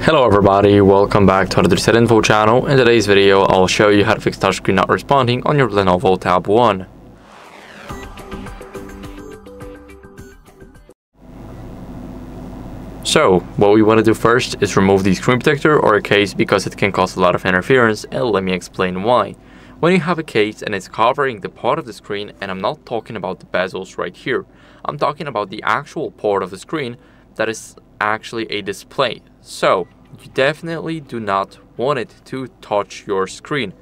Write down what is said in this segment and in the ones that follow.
Hello everybody, welcome back to another Tech Info channel. In today's video, I'll show you how to fix touchscreen not responding on your Lenovo Tab 1. So, what we want to do first is remove the screen protector or a case because it can cause a lot of interference and let me explain why. When you have a case and it's covering the part of the screen, and I'm not talking about the bezels right here, I'm talking about the actual part of the screen that is actually a display. So, you definitely do not want it to touch your screen.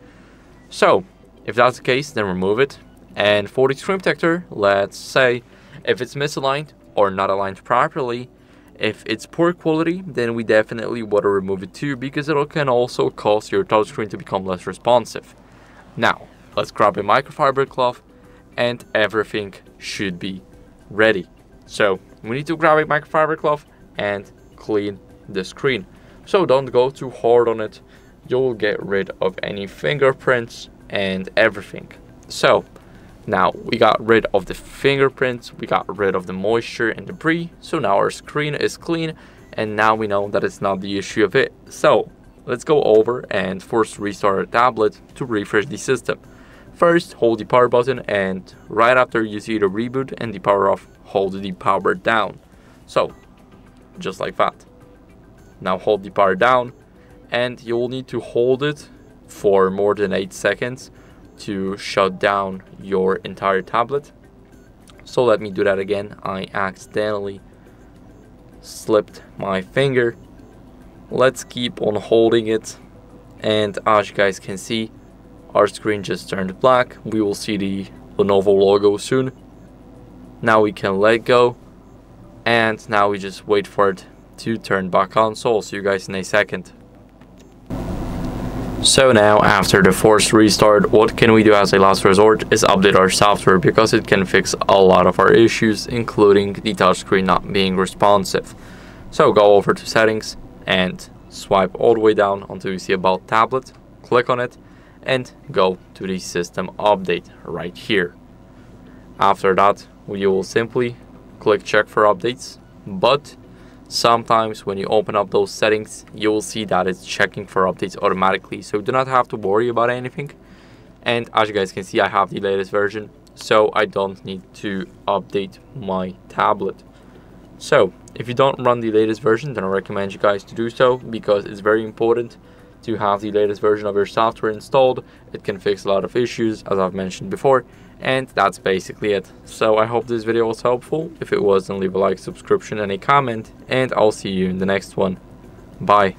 So, if that's the case, then remove it. And for the screen protector, let's say if it's misaligned or not aligned properly, if it's poor quality, then we definitely want to remove it too because it can also cause your touchscreen to become less responsive. Now, let's grab a microfiber cloth and everything should be ready. So, we need to grab a microfiber cloth and clean the screen. So don't go too hard on it. You'll get rid of any fingerprints and everything. So, now we got rid of the fingerprints, we got rid of the moisture and debris. So now our screen is clean and now we know that it's not the issue of it. So Let's go over and first restart our tablet to refresh the system. First, hold the power button and right after you see the reboot and the power off, hold the power down. So, just like that. Now hold the power down and you will need to hold it for more than 8 seconds to shut down your entire tablet. So let me do that again. I accidentally slipped my finger. Let's keep on holding it. And as you guys can see our screen just turned black. We will see the Lenovo logo soon. Now we can let go. And now we just wait for it to turn back on so I'll see you guys in a second. So now after the forced restart what can we do as a last resort? Is update our software because it can fix a lot of our issues including the touchscreen not being responsive. So go over to settings and swipe all the way down until you see about tablet, click on it and go to the system update right here. After that, you will simply click check for updates, but sometimes when you open up those settings, you will see that it's checking for updates automatically, so you do not have to worry about anything. And as you guys can see, I have the latest version, so I don't need to update my tablet. So, if you don't run the latest version, then I recommend you guys to do so because it's very important to have the latest version of your software installed. It can fix a lot of issues, as I've mentioned before, and that's basically it. So I hope this video was helpful. If it was, then leave a like, subscription, and a comment, and I'll see you in the next one. Bye.